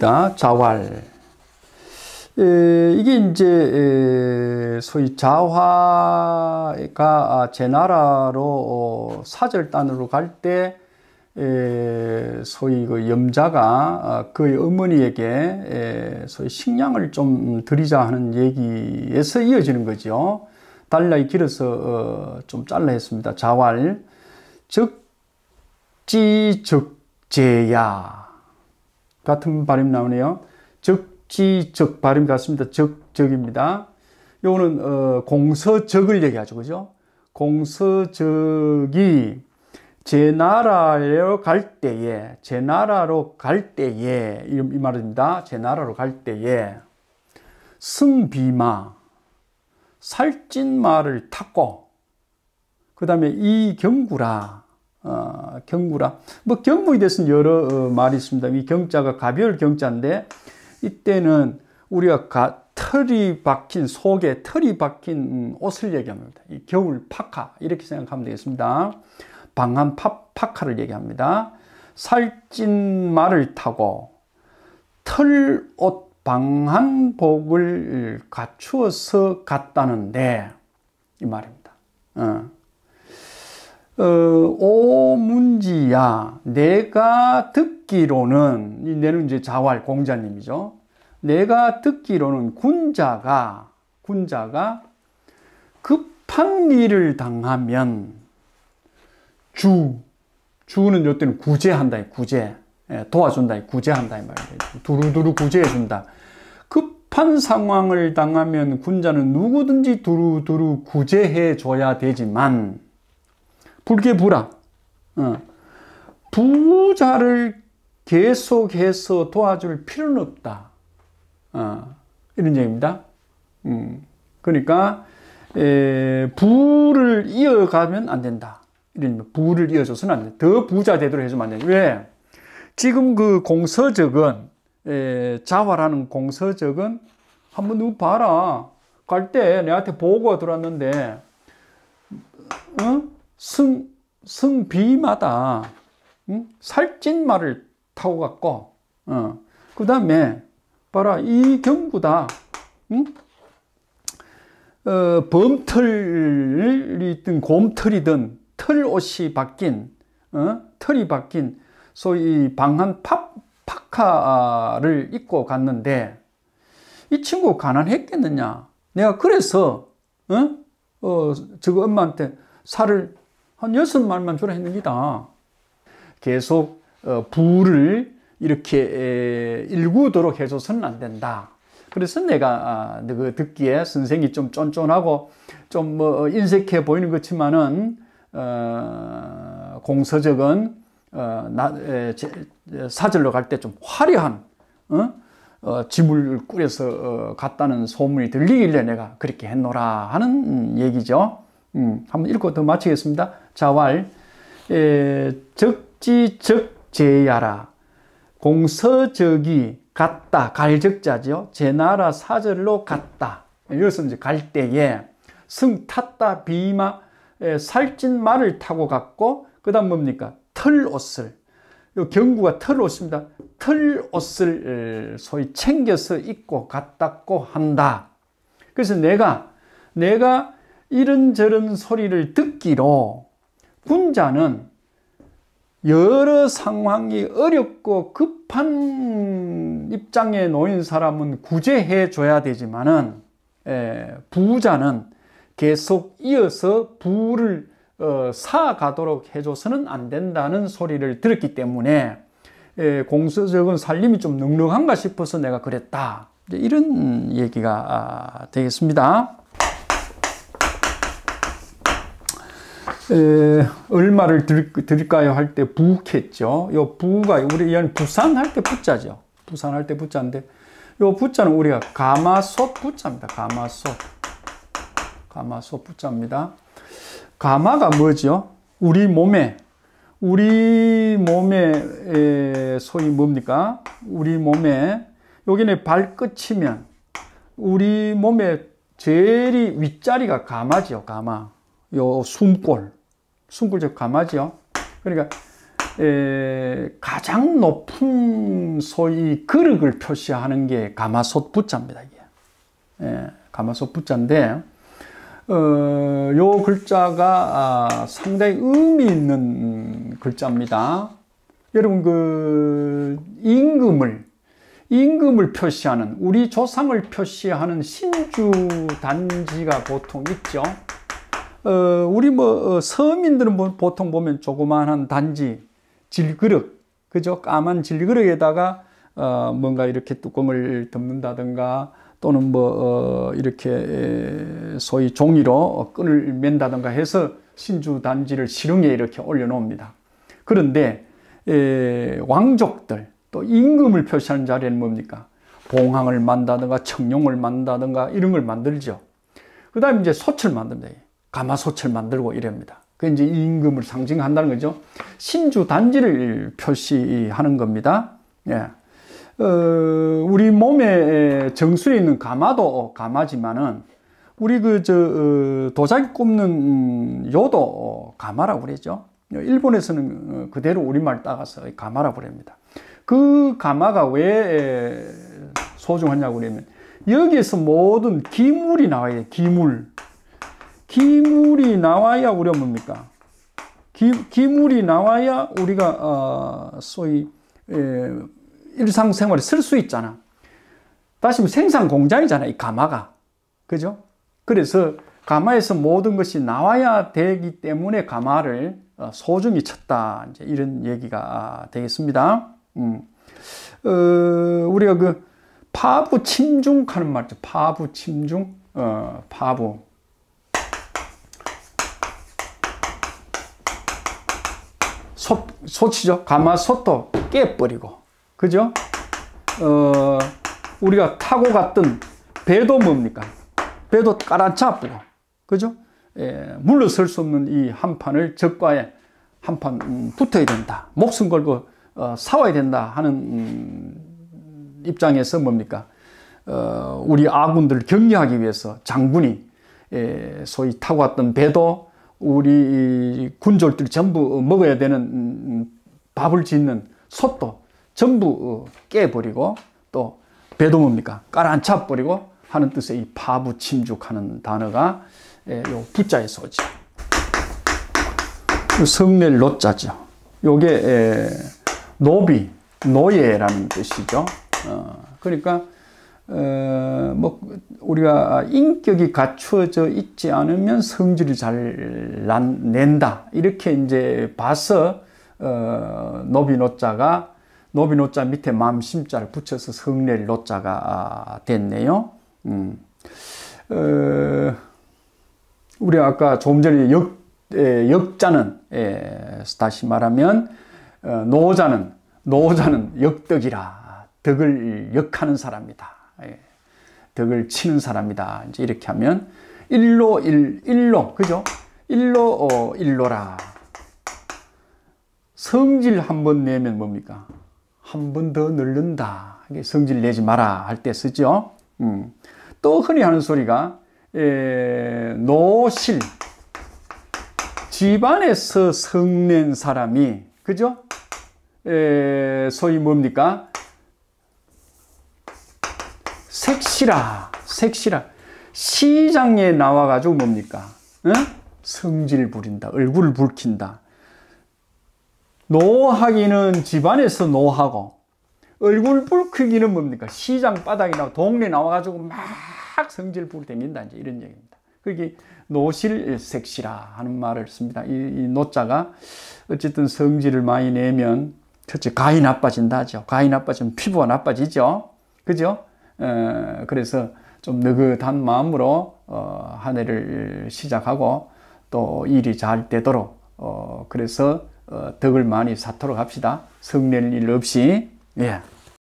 말입니다. 자활. 에, 이게 이제 에, 소위 자화가 아, 제 나라로 어, 사절단으로 갈 때 소위 그 염자가 아, 그의 어머니에게 에, 소위 식량을 좀 드리자 하는 얘기에서 이어지는 거죠. 달라이 길어서 어, 좀 잘라 했습니다. 자활 적지적제야 같은 발음 나오네요. 적지적 발음 같습니다. 적적입니다. 요거는 어, 공서적을 얘기하죠. 그죠? 공서적이 제 나라로 갈 때에 제 나라로 갈 때에 이, 이 말입니다. 제 나라로 갈 때에 승비마 살찐 말을 탔고 그 다음에 이 경구라 어, 경구라 뭐 경무에 대해서는 여러 어, 말이 있습니다. 이 경자가 가별 경자인데 이때는 우리가 가, 털이 박힌 속에 털이 박힌 옷을 얘기합니다. 이 겨울 파카 이렇게 생각하면 되겠습니다. 방한 파, 파카를 얘기합니다. 살찐 말을 타고 털옷 방한복을 갖추어서 갔다는데 이 말입니다. 어. 어, 오문지야 내가 듣기로는 이 내는 이제 자활 공자님이죠. 내가 듣기로는 군자가 군자가 급한 일을 당하면 주 주는 요때는 구제한다 구제 예, 도와준다, 구제한다 이 말이에요. 두루두루 구제해준다. 급한 상황을 당하면 군자는 누구든지 두루두루 구제해줘야 되지만 불개불라 어. 부자를 계속해서 도와줄 필요는 없다. 어. 이런 얘기입니다. 음. 그러니까 에, 부를 이어가면 안 된다. 이런 부를 이어줘서는 안 돼. 더 부자 되도록 해주면 안 돼. 왜? 지금 그 공서적은 에, 자화라는 공서적은 한번 누구 봐라. 갈 때 내한테 보고가 들어왔는데 어? 승 승비마다 응? 살찐 말을 타고 갔고 어. 그 다음에 봐라 이 경구다 응? 어, 범털이 있든 곰털이든 털옷이 바뀐 어? 털이 바뀐 소위 방한 파, 파카를 입고 갔는데 이 친구 가난했겠느냐? 내가 그래서 어? 어, 저거 엄마한테 살을 한 여섯 말만 주라 했는기다. 계속 어, 부를 이렇게 에, 일구도록 해줘서는 안 된다. 그래서 내가 아, 그 듣기에 선생이 좀 쫀쫀하고 좀 뭐 인색해 보이는 것지만은 어, 공서적은 어, 사절로 갈 때 좀 화려한 어? 어, 짐을 꾸려서 어, 갔다는 소문이 들리길래 내가 그렇게 했노라 하는 얘기죠. 음, 한번 읽고 더 마치겠습니다. 자왈 에, 적지적제야라 공서적이 갔다 갈적자죠. 제 나라 사절로 갔다. 여기서 이제 갈 때에 승 탔다 비마 에, 살찐 말을 타고 갔고 그 다음 뭡니까 털옷을 경구가 털옷입니다. 털옷을 소위 챙겨서 입고 갔다고 한다. 그래서 내가 내가 이런저런 소리를 듣기로 군자는 여러 상황이 어렵고 급한 입장에 놓인 사람은 구제해 줘야 되지만은 부자는 계속 이어서 부를 어, 사가도록 해줘서는 안 된다는 소리를 들었기 때문에 에, 공서적은 살림이 좀 넉넉한가 싶어서 내가 그랬다. 이런 얘기가 아, 되겠습니다. 에, 얼마를 들, 드릴 까요? 할 때 부했죠. 요 부가 우리 이 부산 할 때 부자죠. 부산 할 때 부자인데 요 부자는 우리가 가마솥 부자입니다. 가마솥. 가마솥 부자입니다. 가마가 뭐죠? 우리 몸에 우리 몸에 소위 뭡니까? 우리 몸에 여기는 발끝이면 우리 몸에 제일 윗자리가 가마죠. 가마. 요 숨골. 즉 가마죠. 그러니까 에, 가장 높은 소위 그릇을 표시하는 게 가마솥 부자입니다. 이게. 예, 가마솥 부자인데 어, 요 글자가 아, 상당히 의미 있는 글자입니다. 여러분 그 임금을 임금을 표시하는 우리 조상을 표시하는 신주 단지가 보통 있죠. 어, 우리 뭐 어, 서민들은 뭐 보통 보면 조그마한 단지 질그릇 그죠 까만 질그릇에다가 어, 뭔가 이렇게 뚜껑을 덮는다든가 또는 뭐 어, 이렇게 소위 종이로 끈을 맨다든가 해서 신주 단지를 실흥에 이렇게 올려놓습니다. 그런데 에, 왕족들 또 임금을 표시하는 자리에는 뭡니까? 봉황을 만다든가 청룡을 만다든가 이런 걸 만들죠. 그 다음에 이제 솥을 만듭니다. 가마솥을 만들고 이럽니다. 그 이제 임금을 상징한다는 거죠. 신주 단지를 표시하는 겁니다. 예. 어, 우리 몸에 정수에 있는 가마도 가마지만은 우리 그저 어, 도자기 꼽는 음, 요도 가마라고 그러죠. 일본에서는 어, 그대로 우리말 따가서 가마라고 그럽니다. 그 가마가 왜 소중하냐고 그러면 여기에서 모든 기물이 나와야 돼. 기물. 기물이 나와야 우리가 뭡니까? 기, 기물이 나와야 우리가 어, 소위 에, 일상생활에 쓸 수 있잖아. 다시 생산 공장이잖아. 이 가마가. 그죠? 그래서 가마에서 모든 것이 나와야 되기 때문에 가마를 어, 소중히 쳤다. 이제 이런 얘기가 되겠습니다. 음. 어, 우리가 그 파부 침중 하는 말이죠. 파부 침중. 어, 파부. 소, 소치죠. 가마솥도 깨버리고. 그죠? 어, 우리가 타고 갔던 배도 뭡니까? 배도 깔아잡고. 그죠? 예, 물러설 수 없는 이 한판을 적과에 한판 음, 붙어야 된다. 목숨 걸고 어, 싸워야 된다 하는 음, 입장에서 뭡니까? 어, 우리 아군들을 격려하기 위해서 장군이 예, 소위 타고 왔던 배도 우리 군졸들이 전부 먹어야 되는 음, 밥을 짓는 솥도 전부 어, 깨버리고 또 배도 뭡니까? 깔아앉혀 버리고 하는 뜻의 이 파부 침죽하는 단어가 예, 요 부자에서 오지. 성낼 노자죠. 요게 예, 노비, 노예라는 뜻이죠. 어, 그러니까 어, 뭐 우리가 인격이 갖추어져 있지 않으면 성질을 잘 낸다 이렇게 이제 봐서 어, 노비 노자가 노비 노자 밑에 맘심자를 붙여서 성낼 노자가 됐네요. 음. 어, 우리 아까 조금 전에 역, 에, 역자는 에, 다시 말하면 어, 노자는 노자는 역덕이라 덕을 역하는 사람이다. 예. 덕을 치는 사람이다. 이제 이렇게 하면 일로 일 일로 그죠? 일로 어, 일로라. 성질 한 번 내면 뭡니까? 한 번 더 늘른다. 성질 내지 마라 할 때 쓰죠. 음. 또 흔히 하는 소리가 에, 노실 집안에서 성낸 사람이 그죠? 에, 소위 뭡니까? 색시라, 색시라. 시장에 나와가지고 뭡니까? 응? 성질 부린다. 얼굴을 붉힌다. 노하기는 집안에서 노하고, 얼굴 붉히기는 뭡니까? 시장 바닥이나 동네 나와가지고 막 성질 부리댕긴다. 이제 이런 얘기입니다. 그게 노실색시라 하는 말을 씁니다. 이, 이 노자가 어쨌든 성질을 많이 내면 첫째 가히 나빠진다 하죠. 가히 나빠지면 피부가 나빠지죠. 그죠? 어, 그래서 좀 느긋한 마음으로 어, 한 해를 시작하고 또 일이 잘 되도록 어, 그래서 어, 덕을 많이 쌓도록 합시다. 성낼 일 없이 예.